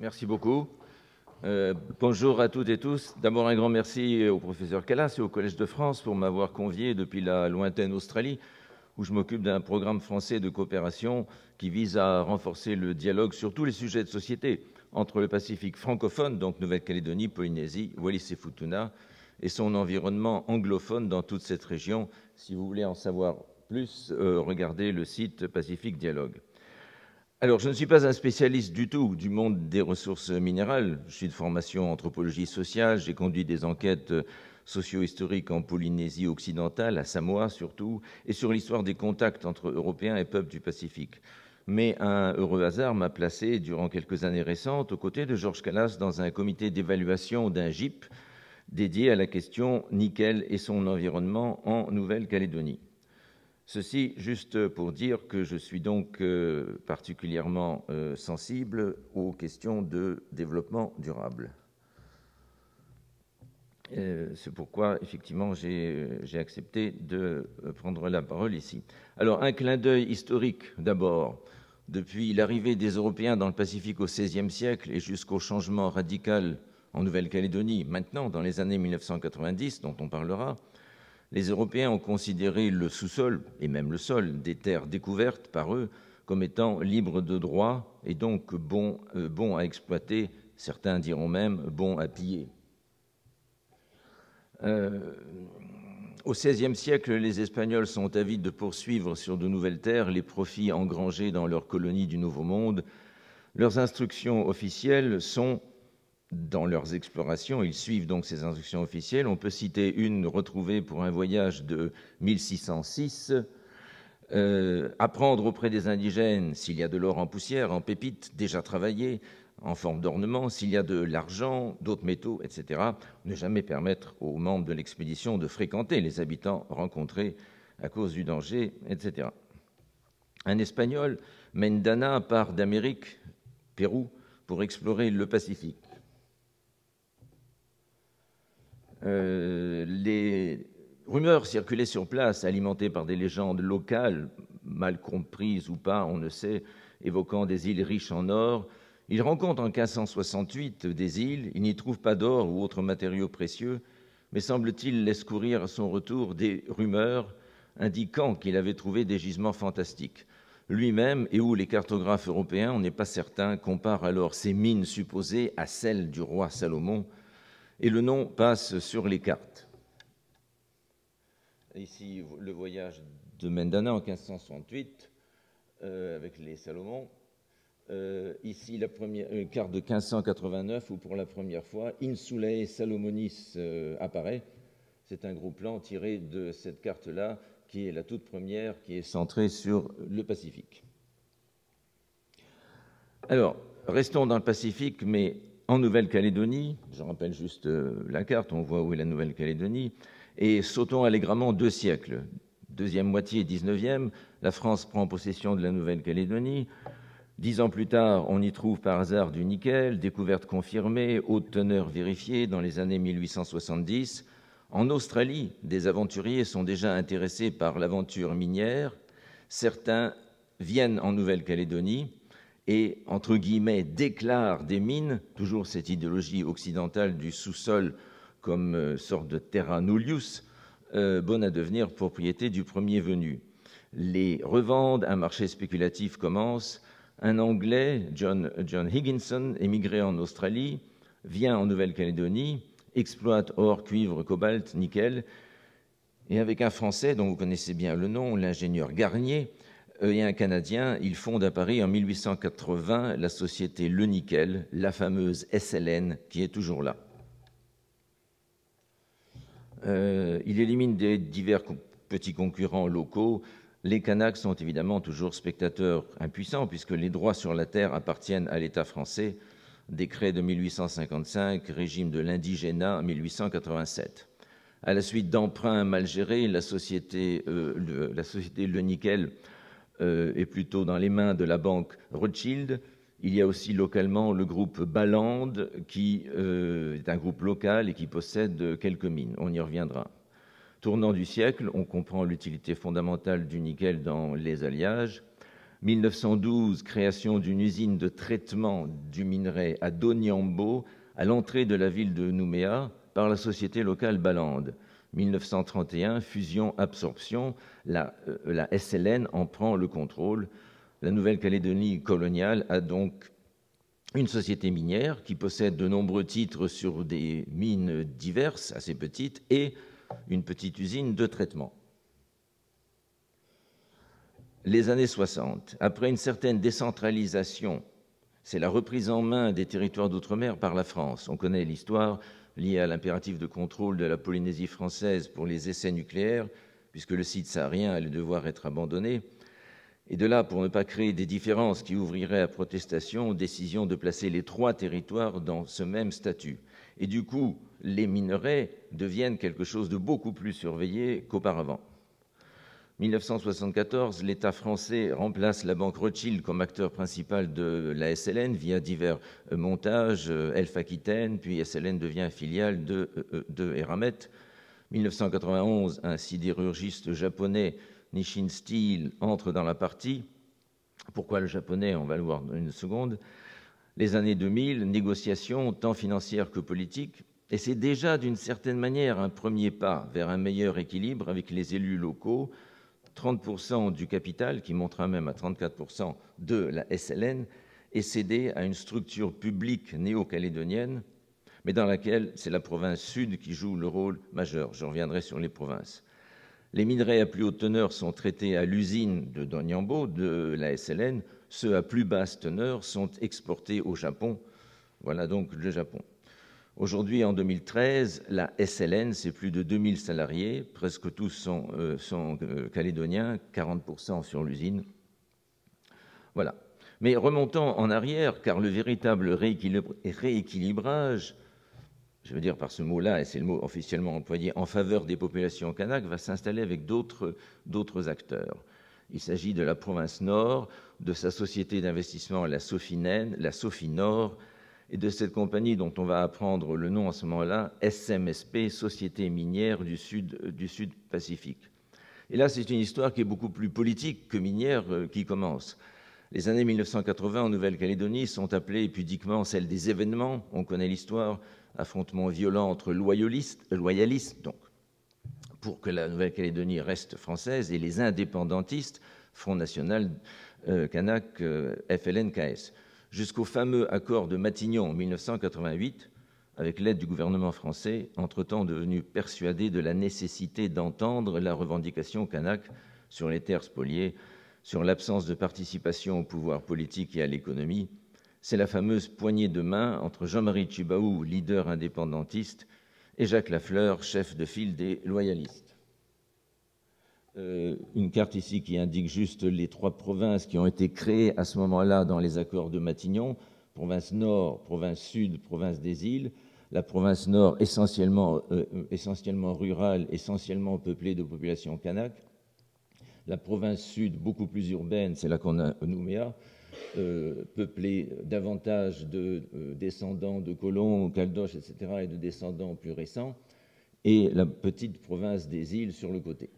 Merci beaucoup. Euh, bonjour à toutes et tous. D'abord, un grand merci au professeur Callas et au Collège de France pour m'avoir convié depuis la lointaine Australie, où je m'occupe d'un programme français de coopération qui vise à renforcer le dialogue sur tous les sujets de société entre le Pacifique francophone, donc Nouvelle-Calédonie, Polynésie, Wallis et Futuna, et son environnement anglophone dans toute cette région. Si vous voulez en savoir plus, euh, regardez le site Pacifique Dialogue. Alors, je ne suis pas un spécialiste du tout du monde des ressources minérales. Je suis de formation anthropologie sociale. J'ai conduit des enquêtes socio-historiques en Polynésie occidentale, à Samoa surtout, et sur l'histoire des contacts entre Européens et peuples du Pacifique. Mais un heureux hasard m'a placé, durant quelques années récentes, aux côtés de Georges Callas dans un comité d'évaluation d'un GIP dédié à la question nickel et son environnement en Nouvelle-Calédonie. Ceci juste pour dire que je suis donc euh, particulièrement euh, sensible aux questions de développement durable. Euh, c'est pourquoi, effectivement, j'ai accepté de prendre la parole ici. Alors, un clin d'œil historique d'abord. Depuis l'arrivée des Européens dans le Pacifique au XVIe siècle et jusqu'au changement radical en Nouvelle-Calédonie, maintenant dans les années 1990, dont on parlera, les Européens ont considéré le sous-sol, et même le sol, des terres découvertes par eux comme étant libres de droit et donc bons euh, à exploiter, certains diront même bons à piller. Euh, au XVIe siècle, les Espagnols sont avides de poursuivre sur de nouvelles terres les profits engrangés dans leurs colonies du Nouveau Monde. Leurs instructions officielles sont dans leurs explorations. Ils suivent donc ces instructions officielles. On peut citer une retrouvée pour un voyage de 1606. Euh, apprendre auprès des indigènes s'il y a de l'or en poussière, en pépites déjà travaillées, en forme d'ornement, s'il y a de l'argent, d'autres métaux, etc. Ne jamais permettre aux membres de l'expédition de fréquenter les habitants rencontrés à cause du danger, etc. Un Espagnol, Mendana, part d'Amérique, Pérou, pour explorer le Pacifique. Euh, les rumeurs circulaient sur place, alimentées par des légendes locales, mal comprises ou pas, on ne sait, évoquant des îles riches en or. Il rencontre en 1568 des îles, il n'y trouve pas d'or ou autres matériaux précieux, mais semble-t-il laisse courir à son retour des rumeurs indiquant qu'il avait trouvé des gisements fantastiques. Lui-même, et où les cartographes européens, on n'est pas certain, comparent alors ces mines supposées à celles du roi Salomon, et le nom passe sur les cartes. Ici, le voyage de Mendana en 1568 euh, avec les Salomon. Euh, ici, la première carte de 1589 où pour la première fois Insulae Salomonis euh, apparaît. C'est un gros plan tiré de cette carte-là qui est la toute première, qui est centrée sur le Pacifique. Alors, restons dans le Pacifique, mais en Nouvelle-Calédonie, je rappelle juste euh, la carte, on voit où est la Nouvelle-Calédonie, et sautons allègrement deux siècles. Deuxième moitié 19e, la France prend possession de la Nouvelle-Calédonie. Dix ans plus tard, on y trouve par hasard du nickel, découverte confirmée, haute teneur vérifiée dans les années 1870. En Australie, des aventuriers sont déjà intéressés par l'aventure minière. Certains viennent en Nouvelle-Calédonie et, entre guillemets, déclare des mines, toujours cette idéologie occidentale du sous-sol comme euh, sorte de terra nullius, euh, bonne à devenir propriété du premier venu. Les revendent, un marché spéculatif commence. Un Anglais, John, John Higginson, émigré en Australie, vient en Nouvelle-Calédonie, exploite or, cuivre, cobalt, nickel, et avec un Français dont vous connaissez bien le nom, l'ingénieur Garnier, et un Canadien, il fonde à Paris en 1880 la société Le Nickel, la fameuse SLN, qui est toujours là. Euh, il élimine des divers petits concurrents locaux. Les Kanaks sont évidemment toujours spectateurs impuissants puisque les droits sur la terre appartiennent à l'État français. Décret de 1855, régime de l'indigénat 1887. À la suite d'emprunts mal gérés, la société, euh, la société Le Nickel euh, est plutôt dans les mains de la banque Rothschild. Il y a aussi localement le groupe Balland, qui euh, est un groupe local et qui possède quelques mines. On y reviendra. Tournant du siècle, on comprend l'utilité fondamentale du nickel dans les alliages, 1912, création d'une usine de traitement du minerai à Donyambo, à l'entrée de la ville de Nouméa, par la société locale Balande. 1931, fusion-absorption, la, euh, la SLN en prend le contrôle. La Nouvelle-Calédonie coloniale a donc une société minière qui possède de nombreux titres sur des mines diverses, assez petites, et une petite usine de traitement. Les années 60, après une certaine décentralisation, c'est la reprise en main des territoires d'outre-mer par la France. On connaît l'histoire liée à l'impératif de contrôle de la Polynésie française pour les essais nucléaires, puisque le site saharien allait devoir être abandonné. Et de là, pour ne pas créer des différences qui ouvriraient à protestation, décision de placer les trois territoires dans ce même statut. Et du coup, les minerais deviennent quelque chose de beaucoup plus surveillé qu'auparavant. 1974, l'État français remplace la banque Rothschild comme acteur principal de la SLN via divers euh, montages, euh, Elf Aquitaine, puis SLN devient filiale de, euh, de Eramet. 1991, un sidérurgiste japonais Nishin Steel entre dans la partie. Pourquoi le japonais On va le voir dans une seconde? Les années 2000, négociations tant financières que politiques, et c'est déjà d'une certaine manière un premier pas vers un meilleur équilibre avec les élus locaux. 30% du capital, qui montera même à 34% de la SLN, est cédé à une structure publique néo-calédonienne, mais dans laquelle c'est la province sud qui joue le rôle majeur. Je reviendrai sur les provinces. Les minerais à plus haute teneur sont traités à l'usine de Donyambo de la SLN. Ceux à plus basse teneur sont exportés au Japon. Voilà donc le Japon. Aujourd'hui, en 2013, la SLN, c'est plus de 2000 salariés, presque tous sont, euh, euh, calédoniens, 40% sur l'usine. Voilà. Mais remontons en arrière, car le véritable rééquilibrage je veux dire par ce mot-là, et c'est le mot officiellement employé, en faveur des populations kanak, va s'installer avec d'autres acteurs. Il s'agit de la province Nord, de sa société d'investissement, la Sofinen, la Sophie Nord, et de cette compagnie dont on va apprendre le nom à ce moment-là, SMSP, Société minière du Sud, Pacifique. Et là, c'est une histoire qui est beaucoup plus politique que minière euh, qui commence. Les années 1980 en Nouvelle-Calédonie sont appelées pudiquement celles des événements. On connaît l'histoire affrontement violent entre loyalistes, loyalistes donc, pour que la Nouvelle-Calédonie reste française, et les indépendantistes, Front National, euh, Kanak, euh, FLN-KS, jusqu'au fameux accord de Matignon en 1988, avec l'aide du gouvernement français, entre-temps devenu persuadé de la nécessité d'entendre la revendication kanak sur les terres spoliées, sur l'absence de participation au pouvoir politique et à l'économie, c'est la fameuse poignée de main entre Jean-Marie Tchibaou, leader indépendantiste, et Jacques Lafleur, chef de file des loyalistes. Euh, une carte ici qui indique juste les trois provinces qui ont été créées à ce moment-là dans les accords de Matignon, province nord, province sud, province des îles. La province nord essentiellement, euh, rurale, essentiellement peuplée de populations kanak. La province sud, beaucoup plus urbaine, c'est là qu'on a Nouméa, euh, peuplé davantage de descendants de colons, caldoches, etc., et de descendants plus récents, et la petite province des îles sur le côté.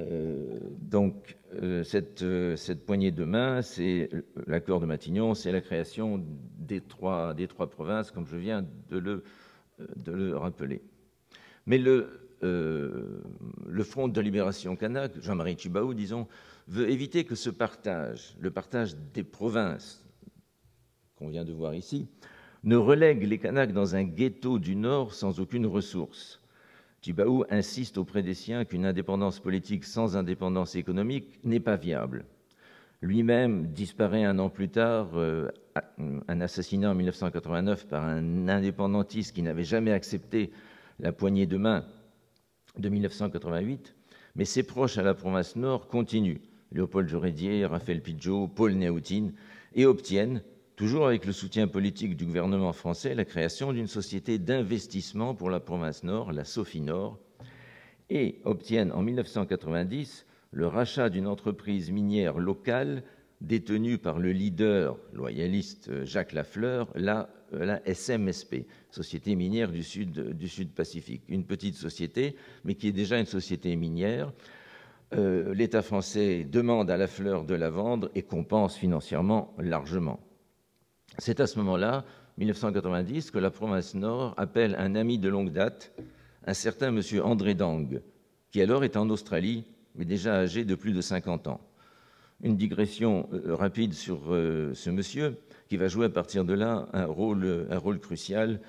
Euh, donc, cette, cette, poignée de main, c'est l'accord de Matignon, c'est la création des trois, provinces, comme je viens de le, rappeler. Mais le, le Front de libération kanak, Jean-Marie Chibaou, disons, veut éviter que ce partage, le partage des provinces qu'on vient de voir ici, ne relègue les Kanaks dans un ghetto du Nord sans aucune ressource. Tibaou insiste auprès des siens qu'une indépendance politique sans indépendance économique n'est pas viable. Lui-même disparaît un an plus tard, euh, un assassinat en 1989 par un indépendantiste qui n'avait jamais accepté la poignée de main de 1988, mais ses proches à la province Nord continuent Léopold Jorédier, Raphaël Pidgeot, Paul Néoutine, et obtiennent, toujours avec le soutien politique du gouvernement français, la création d'une société d'investissement pour la province Nord, la Sophie Nord, et obtiennent en 1990 le rachat d'une entreprise minière locale détenue par le leader loyaliste Jacques Lafleur, la, la SMSP, Société minière du Sud, Pacifique. Une petite société, mais qui est déjà une société minière euh, l'État français demande à la fleur de la vendre et compense financièrement largement. C'est à ce moment-là, 1990, que la province Nord appelle un ami de longue date, un certain M. André Dang, qui alors est en Australie, mais déjà âgé de plus de 50 ans. Une digression euh, rapide sur euh, ce monsieur, qui va jouer à partir de là un rôle, crucial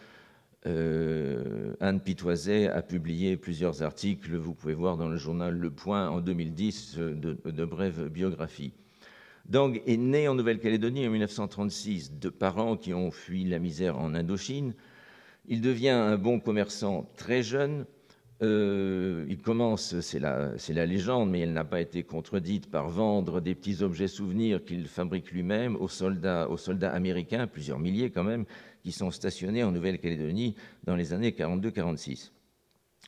euh, Anne Pitoiset a publié plusieurs articles, vous pouvez voir dans le journal Le Point en 2010, euh, de, brèves biographies. Dang est né en Nouvelle-Calédonie en 1936 de parents qui ont fui la misère en Indochine. Il devient un bon commerçant très jeune. Euh, il commence, c'est la, la, légende, mais elle n'a pas été contredite, par vendre des petits objets souvenirs qu'il fabrique lui-même aux soldats, aux soldats américains, plusieurs milliers quand même, qui sont stationnés en Nouvelle-Calédonie dans les années 42-46.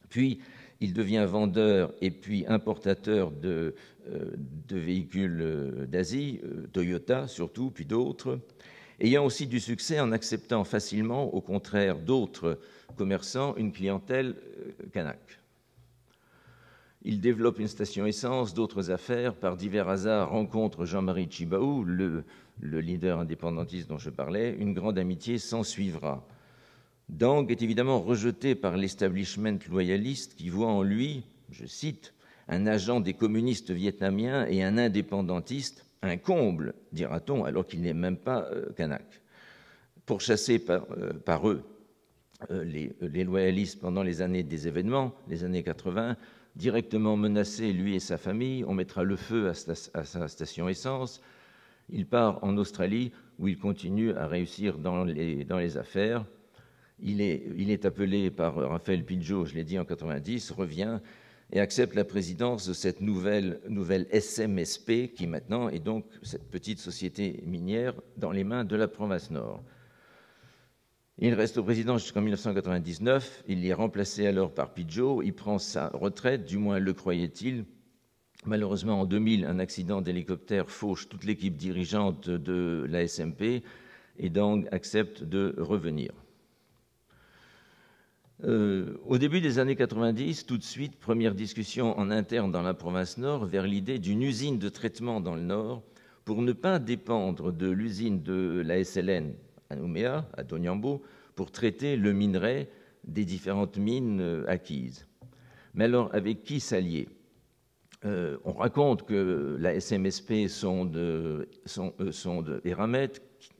Puis, il devient vendeur et puis importateur de, euh, véhicules euh, d'Asie, euh, Toyota surtout, puis d'autres, ayant aussi du succès en acceptant facilement, au contraire d'autres commerçants, une clientèle kanak. Il développe une station essence, d'autres affaires, par divers hasards rencontre Jean-Marie Chibaou, le le leader indépendantiste dont je parlais, une grande amitié s'en suivra. Dang est évidemment rejeté par l'establishment loyaliste qui voit en lui, je cite, un agent des communistes vietnamiens et un indépendantiste, un comble, dira-t-on, alors qu'il n'est même pas euh, kanak. Pourchassé par, euh, par eux, euh, les, loyalistes pendant les années des événements, les années 80, directement menacé, lui et sa famille, on mettra le feu à, sa station essence, il part en Australie où il continue à réussir dans les affaires. Il est, appelé par Raphaël Pidgeot, je l'ai dit en 90, revient et accepte la présidence de cette nouvelle, nouvelle SMSP qui maintenant est donc cette petite société minière dans les mains de la province Nord. Il reste au président jusqu'en 1999. Il est remplacé alors par Pidgeot. Il prend sa retraite, du moins le croyait-il, Malheureusement, en 2000, un accident d'hélicoptère fauche toute l'équipe dirigeante de la SMP et Dang accepte de revenir. Euh, au début des années 90, tout de suite, première discussion en interne dans la province Nord vers l'idée d'une usine de traitement dans le Nord pour ne pas dépendre de l'usine de la SLN à Nouméa, à Donyambo, pour traiter le minerai des différentes mines euh, acquises. Mais alors, avec qui s'allier? Euh, on raconte que la SMSP sont de, sont, euh, de Eramet,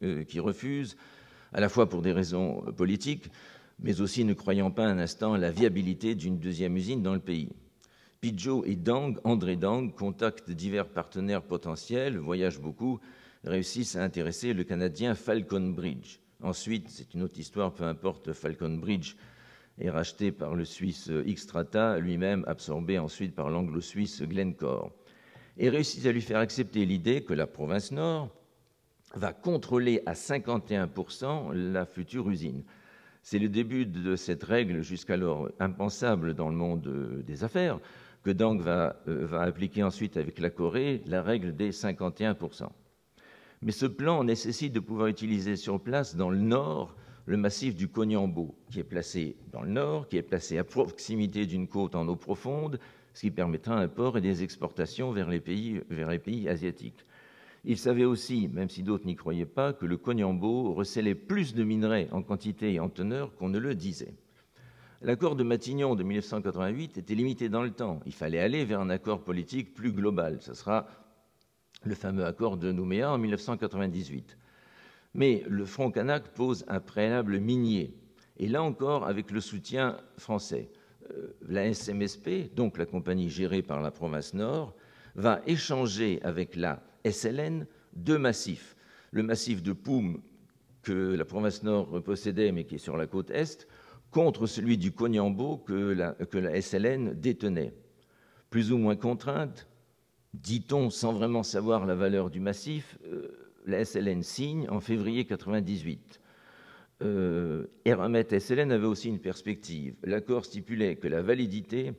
euh, qui refuse, à la fois pour des raisons politiques, mais aussi ne croyant pas un instant à la viabilité d'une deuxième usine dans le pays. Pidgeot et Dang, André Dang, contactent divers partenaires potentiels, voyagent beaucoup, réussissent à intéresser le Canadien Falcon Bridge. Ensuite, c'est une autre histoire, peu importe, Falcon Bridge et racheté par le Suisse Xtrata, lui-même absorbé ensuite par l'anglo-suisse Glencore, et réussit à lui faire accepter l'idée que la province Nord va contrôler à 51% la future usine. C'est le début de cette règle jusqu'alors impensable dans le monde des affaires que Dang va, euh, va appliquer ensuite avec la Corée, la règle des 51%. Mais ce plan nécessite de pouvoir utiliser sur place, dans le nord, le massif du Cognambo, qui est placé dans le nord, qui est placé à proximité d'une côte en eau profonde, ce qui permettra un port et des exportations vers les pays asiatiques. Il savait aussi, même si d'autres n'y croyaient pas, que le Cognambo recelait plus de minerais en quantité et en teneur qu'on ne le disait. L'accord de Matignon de 1988 était limité dans le temps. Il fallait aller vers un accord politique plus global. Ce sera le fameux accord de Nouméa en 1998. Mais le Front Kanak pose un préalable minier, et là encore avec le soutien français. Euh, la SMSP, donc la compagnie gérée par la province Nord, va échanger avec la SLN deux massifs. Le massif de Poum, que la province Nord possédait, mais qui est sur la côte Est, contre celui du Cognambo que la, SLN détenait. Plus ou moins contrainte, dit-on sans vraiment savoir la valeur du massif, euh, la SLN signe en février 1998. Euh, SLN avait aussi une perspective. L'accord stipulait que la validité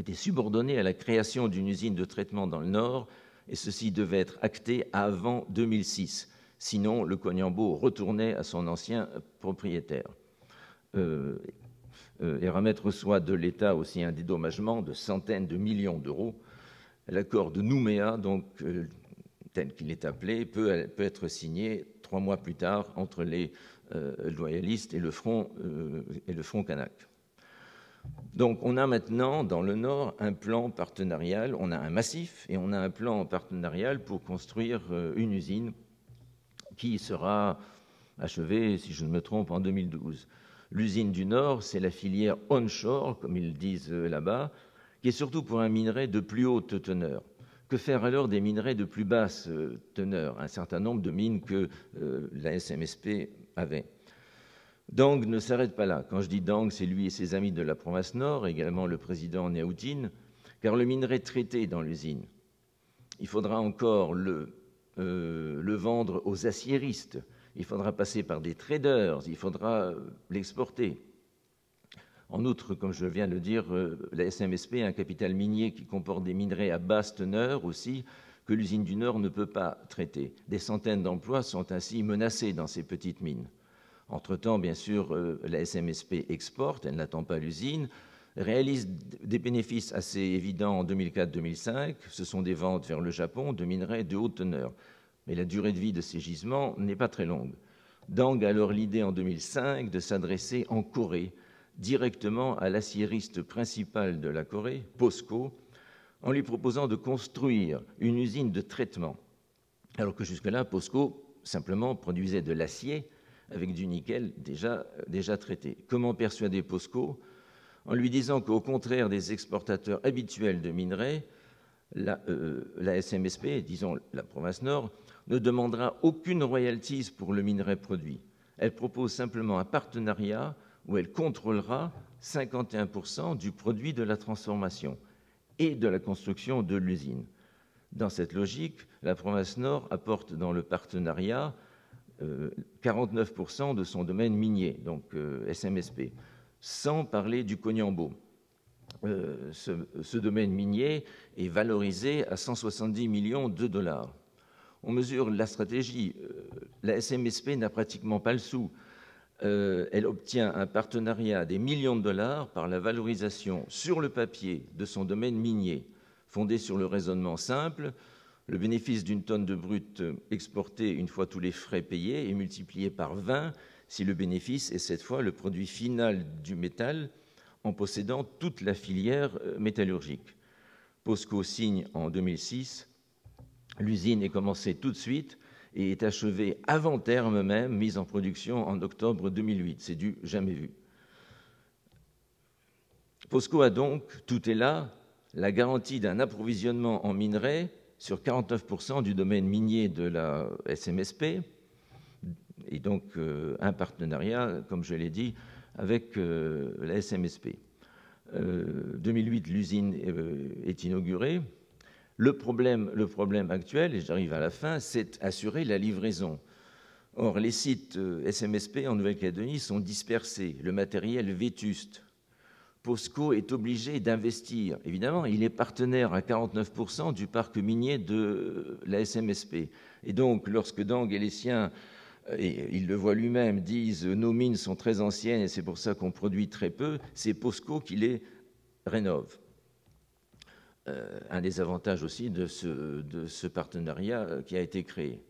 était subordonnée à la création d'une usine de traitement dans le Nord, et ceci devait être acté avant 2006. Sinon, le Cognambo retournait à son ancien propriétaire. Euh, euh, reçoit de l'État aussi un dédommagement de centaines de millions d'euros L'accord de Nouméa, donc, tel qu'il est appelé, peut, être signé trois mois plus tard entre les loyalistes et le front, et le front kanak. Donc on a maintenant dans le Nord un plan partenarial, on a un massif et on a un plan partenarial pour construire euh, une usine qui sera achevée, si je ne me trompe, en 2012. L'usine du Nord, c'est la filière onshore, comme ils disent euh, là-bas, qui est surtout pour un minerai de plus haute teneur. Que faire alors des minerais de plus basse euh, teneur? Un certain nombre de mines que la SMSP avait. Dang ne s'arrête pas là. Quand je dis Dang, c'est lui et ses amis de la province Nord, également le président Néoutine, car le minerai traité dans l'usine, il faudra encore le, euh, le vendre aux aciéristes, il faudra passer par des traders, il faudra l'exporter. En outre, comme je viens de le dire, euh, la SMSP a un capital minier qui comporte des minerais à basse teneur aussi, que l'usine du Nord ne peut pas traiter. Des centaines d'emplois sont ainsi menacés dans ces petites mines. Entre-temps, bien sûr, euh, la SMSP exporte, elle n'attend pas l'usine, réalise des bénéfices assez évidents en 2004-2005. Ce sont des ventes vers le Japon de minerais de haute teneur. Mais la durée de vie de ces gisements n'est pas très longue. Dang a alors l'idée en 2005 de s'adresser en Corée directement à l'aciériste principal de la Corée, POSCO, en lui proposant de construire une usine de traitement. Alors que jusque-là, POSCO simplement produisait de l'acier avec du nickel déjà, déjà traité. Comment persuader POSCO En lui disant qu'au contraire des exportateurs habituels de minerais, la, euh, la, SMSP, disons la province Nord, ne demandera aucune royalties pour le minerai produit. Elle propose simplement un partenariat où elle contrôlera 51% du produit de la transformation et de la construction de l'usine. Dans cette logique, la province Nord apporte dans le partenariat 49% euh, de son domaine minier, donc euh, SMSP, sans parler du Cognambo. Euh, ce, domaine minier est valorisé à 170 millions de dollars. On mesure la stratégie. la SMSP n'a pratiquement pas le sou. elle obtient un partenariat des millions de dollars par la valorisation sur le papier de son domaine minier, fondé sur le raisonnement simple le bénéfice d'une tonne de brut exportée une fois tous les frais payés est multiplié par 20 si le bénéfice est cette fois le produit final du métal en possédant toute la filière euh, métallurgique. POSCO signe en 2006. L'usine est commencée tout de suite et est achevée avant terme même, mise en production en octobre 2008. C'est du jamais vu. POSCO a donc, tout est là, la garantie d'un approvisionnement en minerais sur 49% du domaine minier de la SMSP, et donc euh, un partenariat, comme je l'ai dit, avec euh, la SMSP. 2008, euh, l'usine est inaugurée. Le problème, le problème actuel, et j'arrive à la fin, c'est assurer la livraison. Or, les sites SMSP en Nouvelle-Calédonie sont dispersés, le matériel vétuste. POSCO est obligé d'investir. Évidemment, il est partenaire à 49% du parc minier de la SMSP. Et donc, lorsque Dang et les siens, euh, et il le voit lui-même, disent nos mines sont très anciennes et c'est pour ça qu'on produit très peu, c'est POSCO qui les rénove. Euh, un des avantages aussi de ce, partenariat euh, qui a été créé.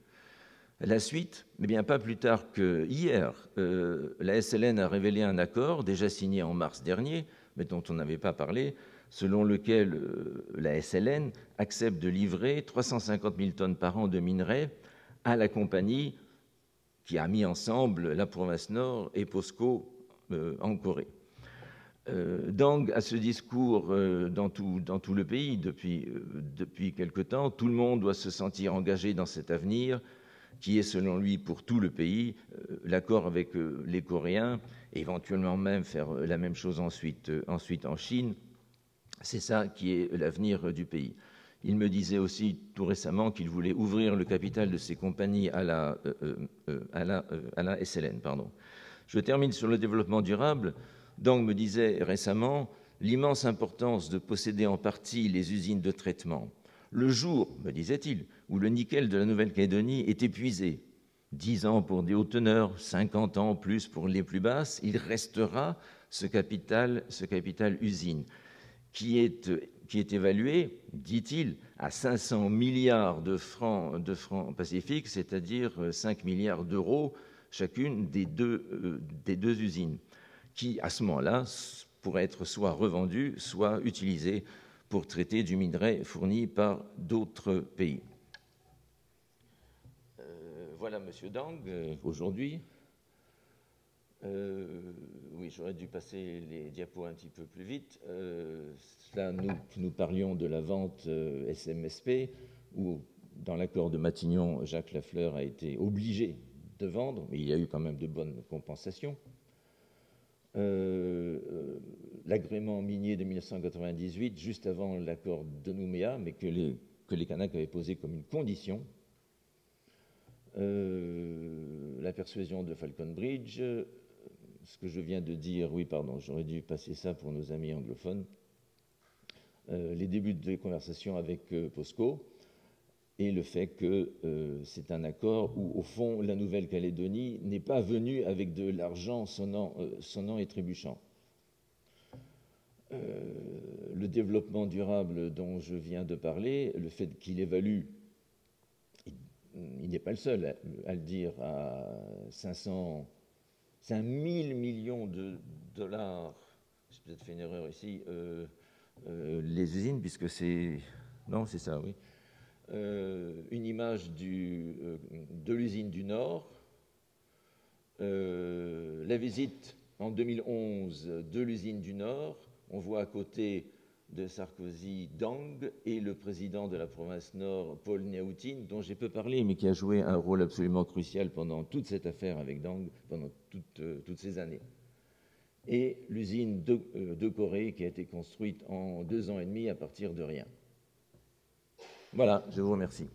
La suite, bien pas plus tard que hier, la SLN a révélé un accord déjà signé en mars dernier mais dont on n'avait pas parlé, selon lequel euh, la SLN accepte de livrer 350 000 tonnes par an de minerais à la compagnie qui a mis ensemble la province Nord et POSCO euh, en Corée. Euh, Dang a ce discours dans, tout, dans, tout, le pays depuis quelque temps. Tout le monde doit se sentir engagé dans cet avenir qui est selon lui pour tout le pays l'accord avec les Coréens éventuellement même faire euh, la même chose ensuite, euh, ensuite en Chine. C'est ça qui est l'avenir du pays. Il me disait aussi tout récemment qu'il voulait ouvrir le capital de ses compagnies à la, euh, à la, à la SLN. Pardon. Je termine sur le développement durable. Dang me disait récemment l'immense importance de posséder en partie les usines de traitement. Le jour, me disait-il, où le nickel de la Nouvelle-Calédonie est épuisé, 10 ans pour des hautes teneurs, 50 ans plus pour les plus basses, il restera ce capital, ce capital usine qui est, qui est évalué, dit-il, à 500 milliards de francs, de francs pacifiques, c'est-à-dire 5 milliards d'euros chacune des deux, euh, des deux usines, qui, à ce moment-là, pourraient être soit revendues, soit utilisées pour traiter du minerai fourni par d'autres pays. Euh, voilà M. Dang, euh, aujourd'hui. oui, j'aurais dû passer les diapos un petit peu plus vite. là, nous, parlions de la vente SMSP, où, dans l'accord de Matignon, Jacques Lafleur a été obligé de vendre, mais il y a eu quand même de bonnes compensations. Euh, euh, l'agrément minier de 1998, juste avant l'accord de Nouméa, mais que les, que avaient posé comme une condition. Euh, la persuasion de Falcon Bridge, ce que je viens de dire, oui, pardon, j'aurais dû passer ça pour nos amis anglophones. les débuts des conversations avec POSCO, et le fait que euh, c'est un accord où, au fond, la Nouvelle-Calédonie n'est pas venue avec de l'argent sonnant, euh, et trébuchant. Euh, le développement durable dont je viens de parler, le fait qu'il évalue, il, n'est pas le seul à, le dire, à 500, 5000 millions de dollars, j'ai peut-être fait une erreur ici, les usines, puisque c'est... Non, c'est ça, oui. Euh, une image euh, de l'usine du Nord, euh, la visite en 2011 de l'usine du Nord. On voit à côté de Sarkozy Dang et le président de la province Nord, Paul Niaoutine, dont j'ai peu parlé, mais qui a joué un rôle absolument crucial pendant toute cette affaire avec Dang, pendant toutes, ces années. Et l'usine de Corée qui a été construite en deux ans et demi à partir de rien. Voilà, je vous remercie.